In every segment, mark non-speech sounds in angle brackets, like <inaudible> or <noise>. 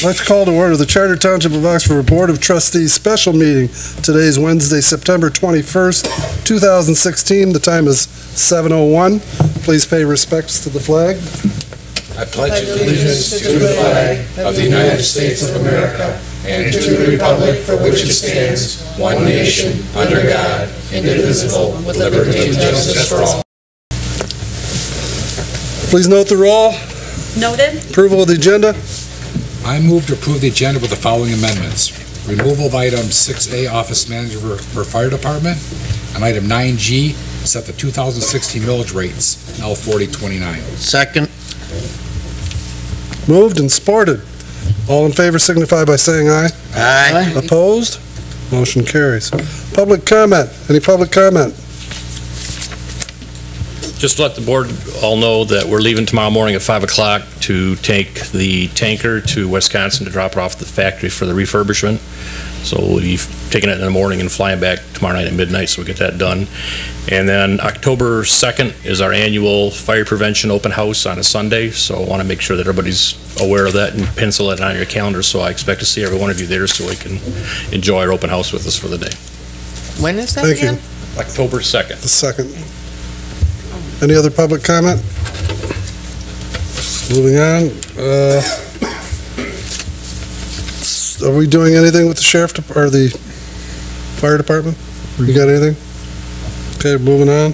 I'd like to call to order the Charter Township of Oxford Board of Trustees Special Meeting. Today is Wednesday, September 21st, 2016. The time is 7:01. Please pay respects to the flag. I pledge allegiance to the flag of the United States of America and to the republic for which it stands, one nation, under God, indivisible, with liberty and justice for all. Please note the roll. Noted. Approval of the agenda. I move to approve the agenda with the following amendments. Removal of item 6A, Office Manager for for Fire Department, and item 9G, set the 2016 millage rates, L 4029. Second. Moved and supported. All in favor signify by saying aye. Aye. Opposed? Motion carries. Public comment. Any public comment? Just to let the board all know that we're leaving tomorrow morning at 5 o'clock to take the tanker to Wisconsin to drop it off at the factory for the refurbishment. So we'll be taking it in the morning and flying back tomorrow night at midnight, so we get that done. And then October 2nd is our annual fire prevention open house on a Sunday, so I want to make sure that everybody's aware of that and pencil it on your calendar, so I expect to see every one of you there so we can enjoy our open house with us for the day. When is that Thank you. again? October 2nd. The second. Any other public comment? Moving on, uh, are we doing anything with the sheriff, dep- or the fire department? You got anything? Okay, moving on.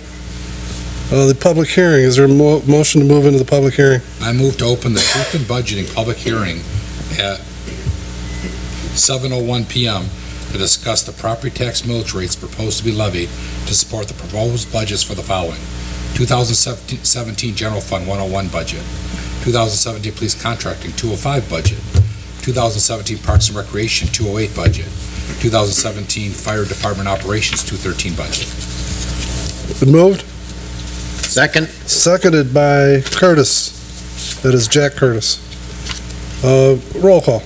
Uh, the public hearing, is there a mo- motion to move into the public hearing? I move to open the Truth in Budgeting public hearing at 7:01 PM to discuss the property tax millage rates proposed to be levied to support the proposed budgets for the following. 2017 General Fund 101 budget, 2017 Police Contracting 205 budget, 2017 Parks and Recreation 208 budget, 2017 Fire Department Operations 213 budget. Been moved? Second. Seconded by Curtis. That is Jack Curtis. Uh, roll call.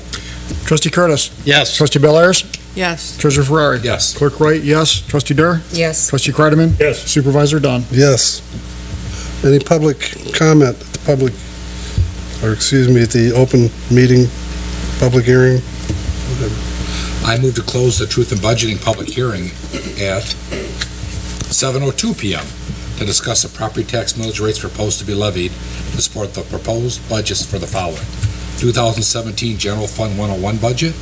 Trustee Curtis. Yes. Trustee Bellairs. Yes. Treasurer Ferrari. Yes. Clerk Wright, yes. Trustee Dur. Yes. Trustee Kreideman. Yes. Supervisor Dunn. Yes. Any public comment, at the public, or excuse me, at the open meeting, public hearing? I move to close the Truth and Budgeting public hearing at 7:02 PM to discuss the property tax millage rates proposed to be levied to support the proposed budgets for the following. 2017 General Fund 101 budget,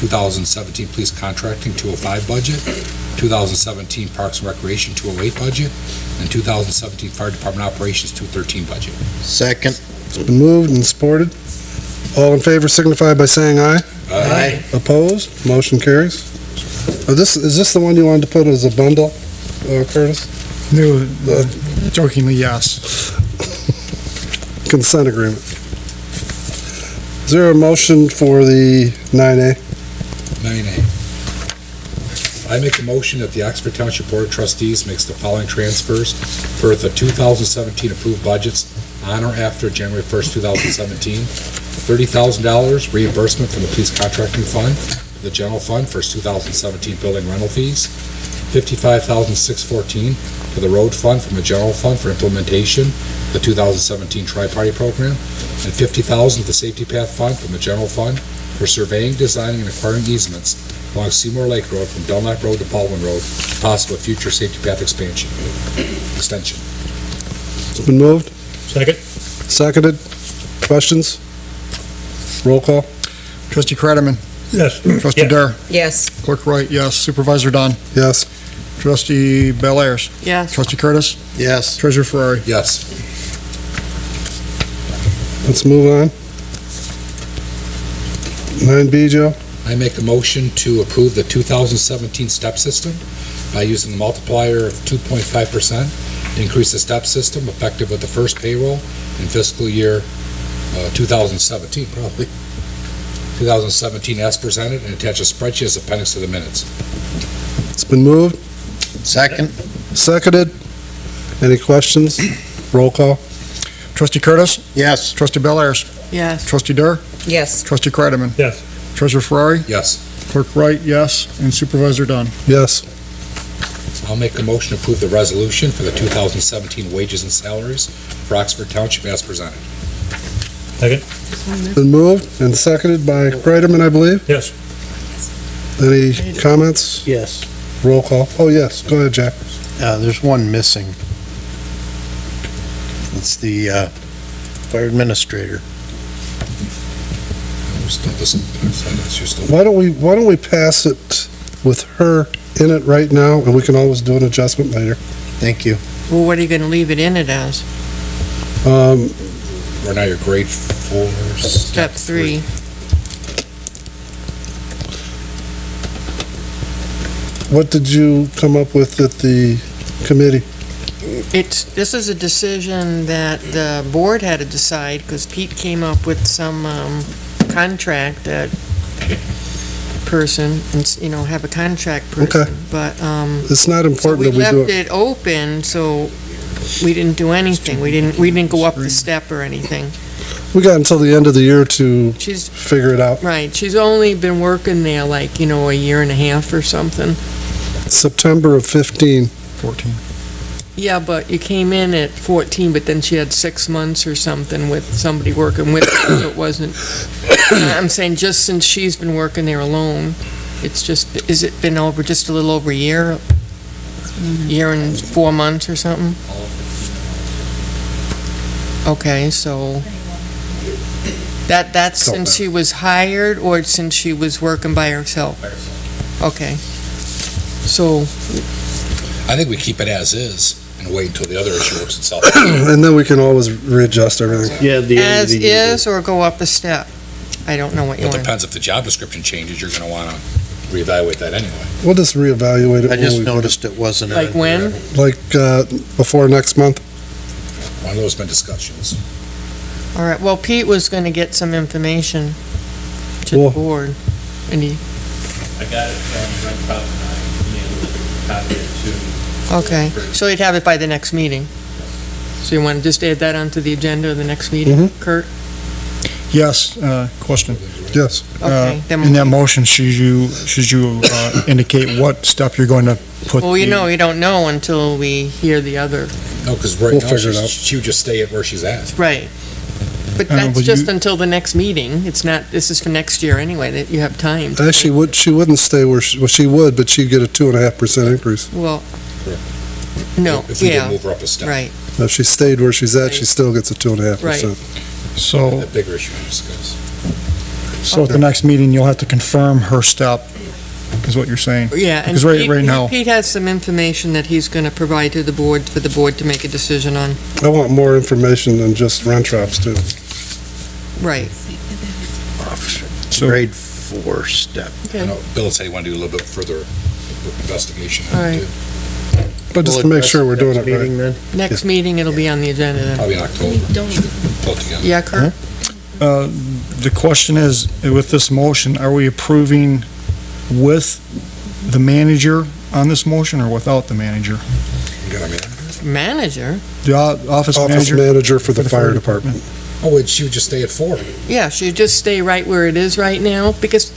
2017 Police Contracting 205 budget, 2017 Parks and Recreation 208 budget, and 2017 Fire Department Operations 213 budget. Second. It's been moved and supported. All in favor signify by saying aye. Aye. Opposed? Motion carries. This, is this the one you wanted to put as a bundle, uh, Curtis? No, uh, jokingly, yes. Consent agreement. Is there a motion for the 9A? 9A. I make a motion that the Oxford Township Board of Trustees makes the following transfers for the 2017 approved budgets on or after January 1st, 2017. $30,000 reimbursement from the police contracting fund, to the general fund for 2017 building rental fees. $55,614 to the road fund from the general fund for implementation of the 2017 tri-party program, and $50,000 to the safety path fund from the general fund for surveying, designing, and acquiring easements along Seymour Lake Road from Dunlap Road to Baldwin Road, possible future safety path expansion, extension. It's been moved, Second. seconded. Questions? Roll call. Trustee Kreideman. Yes. Trustee Dur. Yes. Clerk Wright, yes. Supervisor Dunn. Yes. Trustee Bellairs. Yes. Trustee Curtis. Yes. Treasurer Ferrari. Yes. Let's move on. 9B, Joe? I make a motion to approve the 2017 step system by using the multiplier of 2.5% to increase the step system effective with the first payroll in fiscal year uh, 2017, probably. 2017 as presented, and attach a spreadsheet as appendix to the minutes. It's been moved, Second. seconded. Any questions? Roll call. Trustee Curtis. Yes. Trustee Bellairs. Yes. Trustee Dur. Yes. Trustee Kreideman. Yes. Treasurer Ferrari. Yes. Clerk Wright, yes. And Supervisor Dunn. Yes. I'll make a motion to approve the resolution for the 2017 wages and salaries for Oxford Township as presented. Been moved and seconded by Kreiderman, I believe. Yes. Any comments? Yes. Roll call. Oh, yes, go ahead, Jack. Uh, there's one missing. It's the, uh, fire administrator. We're still this- you're still- Why don't we, why don't we pass it with her in it right now, and we can always do an adjustment later? Thank you. Well, what are you gonna leave it in it as? Um, We're now your grade four. Step three. what did you come up with at the committee? It's, this is a decision that the board had to decide, because Pete came up with some, um, contract that person, and, you know, have a contract person. But, um, It's not so important we that we do left it. it open, so we didn't do anything. We didn't, we didn't go up the step or anything. We got until the end of the year to She's, figure it out. right, she's only been working there like, you know, a year and a half or something. September of 15. 14. Yeah, but you came in at 14, but then she had six months or something with somebody working with her, so it wasn't, I'm saying just since she's been working there alone, it's just, is it been over, just a little over a year? Year and four months or something? Okay, so, that, that's since she was hired, or since she was working by herself? Okay. So, I think we keep it as is and wait until the other issue works itself. <clears throat> out. And then we can always readjust everything. Yeah, the as is, or go up a step? I don't know what you Well, It want. depends if the job description changes, you're gonna wanna reevaluate that anyway. We'll just reevaluate it. I when just we- noticed it wasn't. Like when? Like, uh, before next month? One of those been discussions. All right, well, Pete was gonna get some information to Cool. the board, and he, I got it from Brent Cotton, I emailed it, copied it to. Okay, so you'd have it by the next meeting. So you want to just add that onto the agenda of the next meeting, Kurt? Yes, uh, question. Yes. Uh, Okay, then- In that motion, should you, should you uh, indicate what step you're going to put? Well, you the- know, you don't know until we hear the other, No, because right We'll now, figure it she's- out. she would just stay at where she's at. right. But Uh, that's but just you- until the next meeting, it's not, this is for next year anyway, that you have time. to Actually, would, she wouldn't stay where, she well, she would, but she'd get a two and a half percent increase. Well, no, If we did yeah, move her up a step. right, If she stayed where she's at, she Right. still gets a two and a half Right. percent. So, That bigger issue to discuss. so at the next meeting, you'll have to confirm her step, is what you're saying? yeah. and Because right- Pete- right now- Pete has some information that he's gonna provide to the board, for the board to make a decision on. I want more information than just rent drops too. Right. So- Grade four step. I Okay. know Bill would say he wanted to do a little bit further investigation. All right. But just to make sure we're doing it right. Then? Next meeting, it'll be on the agenda then. Probably in October. Pull it together. Yeah, Kurt? Uh, The question is, with this motion, are we approving with the manager on this motion or without the manager? You know what Manager? The o- office Office manager? manager for the fire department. Oh, and she would just stay at four. Yeah, should just stay right where it is right now, because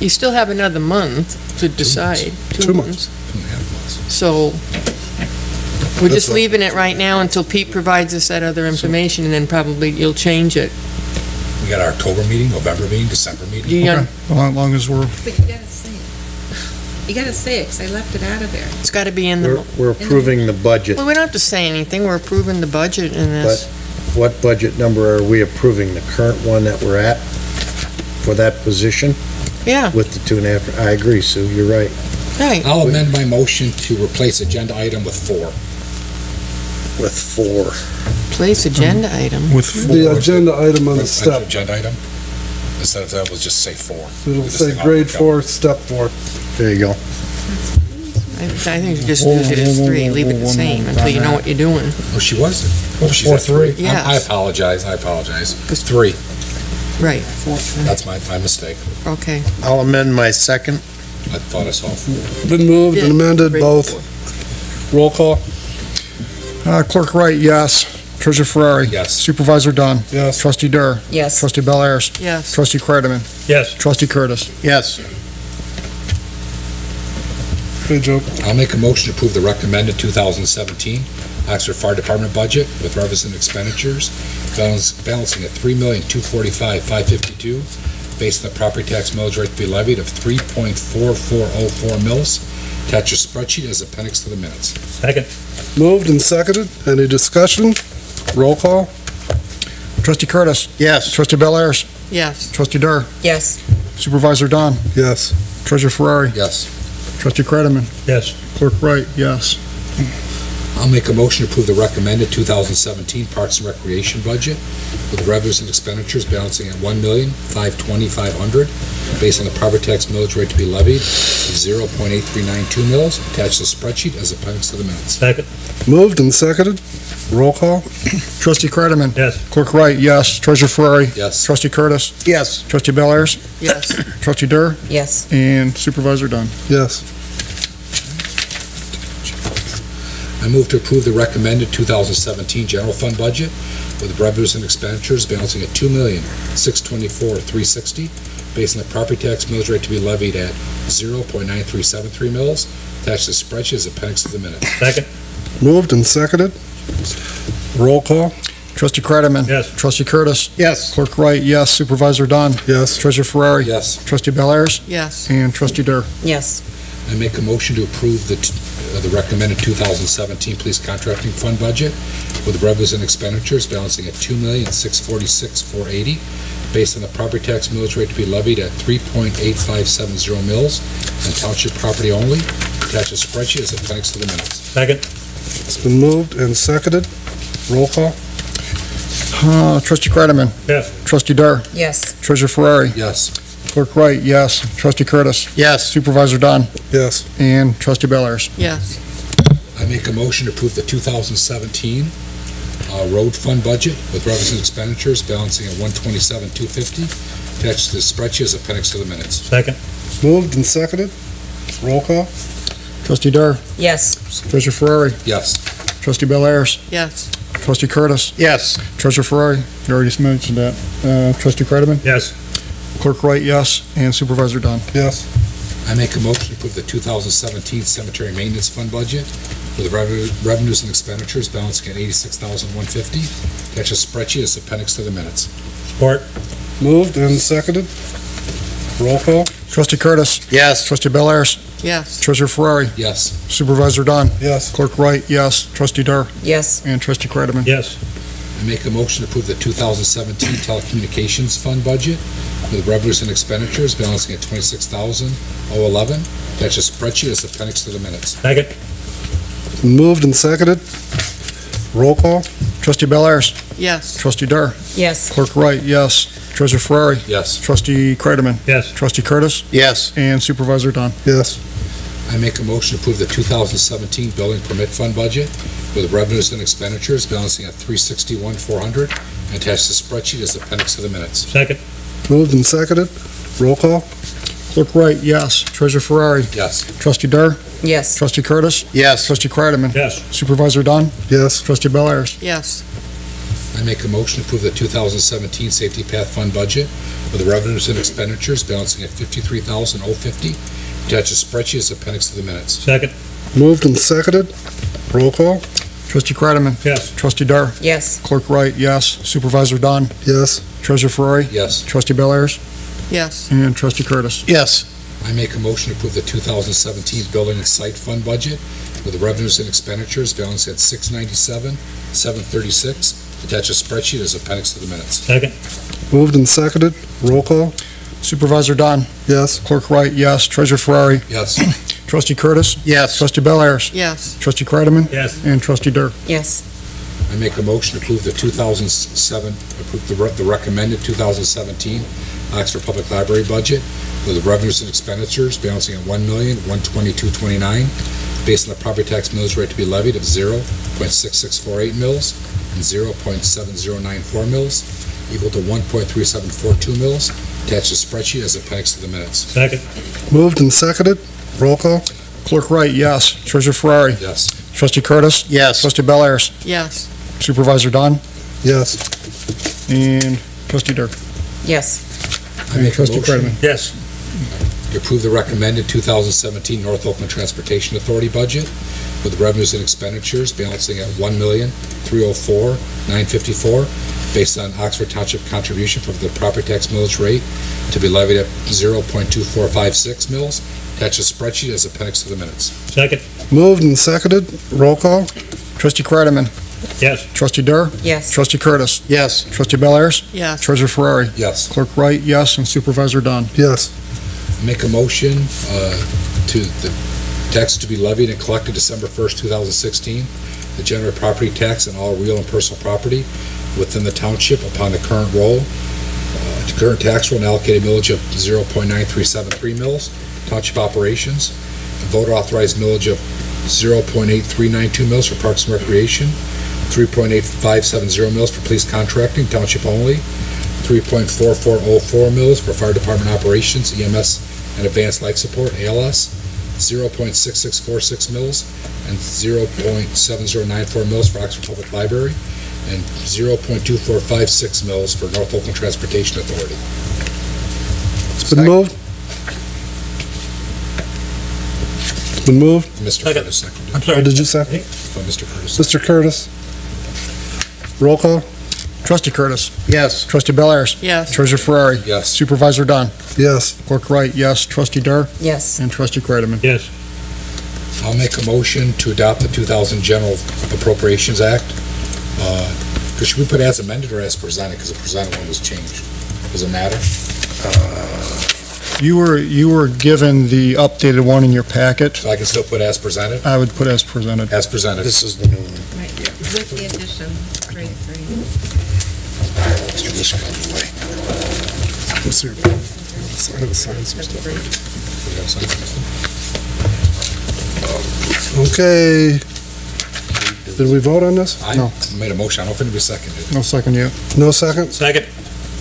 you still have another month to decide. Two months. Two and a half months. So, we're just That's leaving it right now until Pete provides us that other information, and then probably you'll change it. We got our October meeting, November meeting, December meeting. You- Okay, As long as we're, But you gotta say it. You gotta say it, 'cause I left it out of there. It's gotta be in the, We're, we're approving the budget. well, we don't have to say anything, we're approving the budget in this. What budget number are we approving? The current one that we're at for that position Yeah, with the two and a half? I agree, Sue, you're right. right. I'll amend my motion to replace agenda item with four. With four. Place agenda item. with, The agenda item on the step, Agenda item. Instead of that, we'll just say four. it'll This say thing I'll grade work out. four, step four. There you go. I I think you just use it as three, leave it the same until you know what you're doing. Oh, she wasn't. Oh, she's Four, at three. three. I- apologize. I apologize, It's Three. Right, That's my, my mistake. okay. I'll amend my second. I thought I saw four. Been moved and amended, both. four. Roll call? Uh, Clerk Wright, yes. Treasurer Ferrari? Yes. Supervisor Dunn? Yes. Trustee Dur? Yes. Trustee Bellairs? Yes, Trustee Kreiderman? Yes. Trustee Curtis? Yes. Hey, Joe. I'll make a motion to approve the recommended 2017 Oxford Fire Department budget with revenues and expenditures balance- balancing at three million, two forty-five, five fifty-two, based on the property tax millage rate to be levied of three point four four oh four mils. Attach a spreadsheet as appendix to the minutes. Second. Moved and seconded. Any discussion? Roll call? Trustee Curtis. Yes. Trustee Bellairs. Yes. Trustee Dur. Yes. Supervisor Dunn. Yes. Treasurer Ferrari. Yes. Trustee Kreideman. Yes. Clerk Wright, yes. I'll make a motion to approve the recommended 2017 Parks and Recreation budget with revenues and expenditures balancing at 1,520,500 based on the property tax millage rate to be levied of 0.8392 mils. Attached to the spreadsheet as appendix to the minutes. Second. Moved and seconded. Roll call? <clears throat> Trustee Kreideman. Yes. Clerk Wright, yes. Treasurer Ferrari. Yes. Trustee Curtis. Yes. Trustee Bellairs. Yes. Trustee Durr. Yes. And Supervisor Dunn. Yes. I move to approve the recommended 2017 general fund budget with revenues and expenditures balancing at $2,624,360 based on the property tax millage rate to be levied at 0.9373 mills. Attached to the spreadsheet as appendix to the minutes. Second. Moved and seconded. Roll call? Trustee Kreideman. Yes. Trustee Curtis. Yes. Clerk Wright, yes. Supervisor Dunn. Yes. Treasurer Ferrari. Yes. Trustee Bellairs. Yes. And Trustee Dur. Yes. I make a motion to approve the, t- uh, the recommended 2017 police contracting fund budget with revenues and expenditures balancing at $2,646,480 based on the property tax millage rate to be levied at 3.8570 mills and township property only. Attached a spreadsheet as appendix to the minutes. Second. It's been moved and seconded. Roll call? Uh, Trustee Kreideman. Yes. Trustee Dur. Yes. Treasurer Ferrari. Yes. Clerk Wright, yes. Trustee Curtis. Yes. Supervisor Dunn. Yes. And Trustee Bellairs. Yes. I make a motion to approve the 2017 uh, road fund budget with revenues and expenditures balancing at 127,250. Attached to the spreadsheet as appendix to the minutes. Second. Moved and seconded. Roll call? Trustee Dur. Yes. Treasurer Ferrari. Yes. Trustee Bellairs. Yes. Trustee Curtis. Yes. Treasurer Ferrari. You already mentioned that. Uh, Trustee Kreideman. Yes. Clerk Wright, yes. And Supervisor Dunn. Yes. I make a motion to approve the 2017 cemetery maintenance fund budget with revenue- revenues and expenditures balancing at 86,150. Attached to spreadsheet as appendix to the minutes. Support. Moved and seconded. Roll call? Trustee Curtis. Yes. Trustee Bellairs. Yes. Treasurer Ferrari. Yes. Supervisor Dunn. Yes. Clerk Wright, yes. Trustee Dur. Yes. And Trustee Kreideman. Yes. I make a motion to approve the 2017 telecommunications fund budget with revenues and expenditures balancing at 26,011. Attached to spreadsheet as appendix to the minutes. Second. Moved and seconded. Roll call? Trustee Bellairs. Yes. Trustee Dur. Yes. Clerk Wright, yes. Treasurer Ferrari. Yes. Trustee Kreiderman. Yes. Trustee Curtis. Yes. And Supervisor Dunn. Yes. I make a motion to approve the 2017 building permit fund budget with revenues and expenditures balancing at 361,400. and Attached to spreadsheet as appendix to the minutes. Second. Moved and seconded. Roll call? Clerk Wright, yes. Treasurer Ferrari. Yes. Trustee Dur. Yes. Trustee Curtis. Yes. Trustee Kreideman. Yes. Supervisor Dunn. Yes. Trustee Bellairs. Yes. I make a motion to approve the 2017 safety path fund budget with revenues and expenditures balancing at 53,050. Attached to spreadsheet as appendix to the minutes. Second. Moved and seconded. Roll call? Trustee Kreideman. Yes. Trustee Dur. Yes. Clerk Wright, yes. Supervisor Dunn. Yes. Treasurer Ferrari. Yes. Trustee Bellairs. Yes. And Trustee Curtis. Yes. I make a motion to approve the 2017 building and site fund budget with revenues and expenditures balanced at 697, 736. Attach a spreadsheet as appendix to the minutes. Second. Moved and seconded. Roll call? Supervisor Dunn. Yes. Clerk Wright, yes. Treasurer Ferrari. Yes. Trustee Curtis. Yes. Trustee Bellairs. Yes. Trustee Kreideman. Yes. And Trustee Dur. Yes. I make a motion to approve the 2007, approve the re- the recommended 2017 Oxford Public Library budget with revenues and expenditures balancing at 1,122,29 based on the property tax millage rate to be levied of 0.6648 mils and 0.7094 mils, equal to 1.3742 mils. Attached to spreadsheet as appendix to the minutes. Second. Moved and seconded. Roll call. Clerk Wright, yes. Treasurer Ferrari. Yes. Trustee Curtis. Yes. Trustee Bellairs. Yes. Supervisor Dunn, Yes. And Trustee Dirk. Yes. I make Trustee Kreideman. Yes. You approve the recommended 2017 North Oakland Transportation Authority budget with revenues and expenditures balancing at 1304954 based on Oxford Township contribution from the property tax millage rate to be levied at zero point two four five six mills. Attach a spreadsheet as appendix to the minutes. Second. Moved and seconded, roll call? Trustee Kreiderman, Yes. trustee Dur, Yes. trustee Curtis, Yes. trustee Bellairs, Yes. treasurer Ferrari, Yes. clerk Wright, yes, and supervisor Dunn. Yes. Make a motion uh, to the tax to be levied and collected December 1st, 2016, the general property tax on all real and personal property within the township upon the current roll, uh, to current tax roll and allocated millage of 0.9373 mills, township operations, voter authorized millage of 0.8392 mills for parks and recreation, 3.8570 mills for police contracting, township only, 3.4404 mills for fire department operations, EMS and advanced life support, ALS, 0.6646 mills, and 0.7094 mills for Oxford Public Library, and 0.2456 mils for North Oakland Transportation Authority. It's been moved. It's Been moved. Mr. Second. Curtis seconded. I'm Or sorry. did you second? By Mr. Curtis. Mr. Curtis? Roll call? Trustee Curtis, Yes. trustee Bellairs, Yes. treasurer Ferrari, Yes. supervisor Dunn, Yes. clerk Wright, yes, trustee Dur, Yes. and trustee Kreiderman. Yes. I'll make a motion to adopt the 2000 General Appropriations Act. Uh, Should we put as amended or as presented? Because the presented one was changed. Does it matter? You were, you were given the updated one in your packet. So I can still put as presented? I would put as presented. As presented. This is the new one. Right, with the addition, grade three. So this comes away. What's your- I have a sign some stuff. Okay. Did we vote on this? I No. made a motion. I don't know if anybody seconded. No second yet. No second? Second.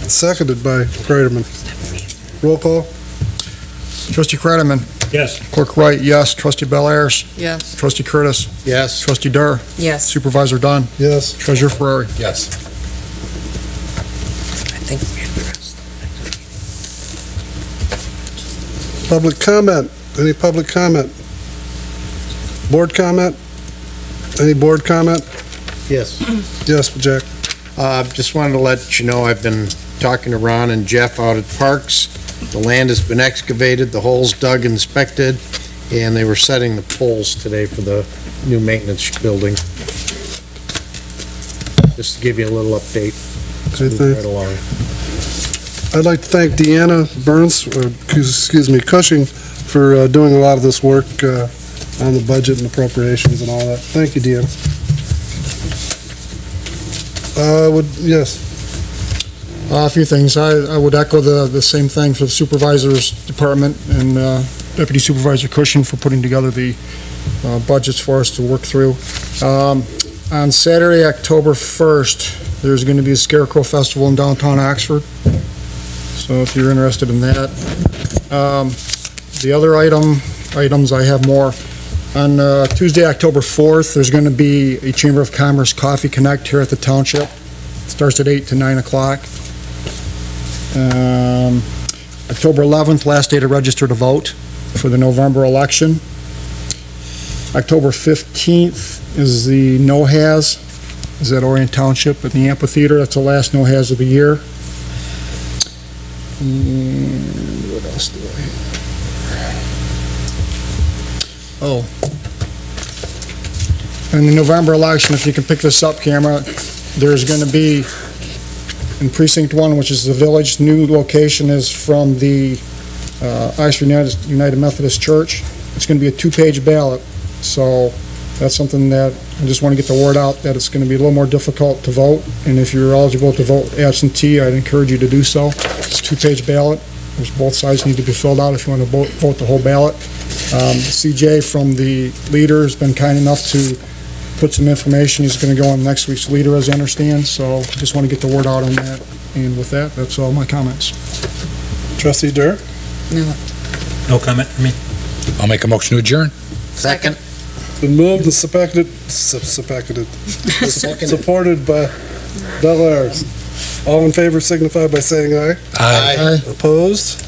Seconded by Kramerman. Roll call? Trustee Kreiderman, Yes. clerk Wright, yes, trustee Bellairs, Yes. trustee Curtis, Yes. trustee Dur, Yes. supervisor Dunn, Yes. treasurer Ferrari. Yes. I think we addressed. Public comment? Any public comment? Board comment? Any board comment? Yes. Yes, Jack? Uh, just wanted to let you know, I've been talking to Ron and Jeff out at Parks. The land has been excavated, the holes dug, inspected, and they were setting the poles today for the new maintenance building. Just to give you a little update. Okay, Moving thanks. right along. I'd like to thank Deanna Burns, or, excuse me, Cushing, for uh, doing a lot of this work uh, on the budget and appropriations and all that. Thank you, Deanna. Uh, would, yes, Uh, A few things. I, I would echo the, the same thing for the supervisor's department and uh, Deputy Supervisor Cushing for putting together the uh, budgets for us to work through. Um, On Saturday, October 1st, there's going to be a Scarecrow Festival in downtown Oxford. So if you're interested in that. Um, The other item, items, I have more. On uh, Tuesday, October 4th, there's going to be a Chamber of Commerce Coffee Connect here at the township. It Starts at 8 to 9 o'clock. Um, October 11th, last day to register to vote for the November election. October 15th is the no-haz, is at Orion Township at the amphitheater. That's the last no-haz of the year. And what else do I have? Oh. In the November election, if you can pick this up, camera, there's going to be in precinct one, which is the village, new location is from the uh, Oxford United United Methodist Church. It's going to be a two-page ballot, so that's something that, I just want to get the word out that it's going to be a little more difficult to vote, and if you're eligible to vote absentee, I'd encourage you to do so. It's a two-page ballot, There's both sides need to be filled out if you want to vote vote the whole ballot. Um, CJ from the leader has been kind enough to put some information, he's going to go on next week's leader, as I understand, so I just want to get the word out on that. And with that, that's all my comments. trustee Dur? No comment from me. I'll make a motion to adjourn. Second. Been moved and seconded, su- seconded, supported by Bellairs. All in favor signify by saying aye. Aye. Aye. Opposed?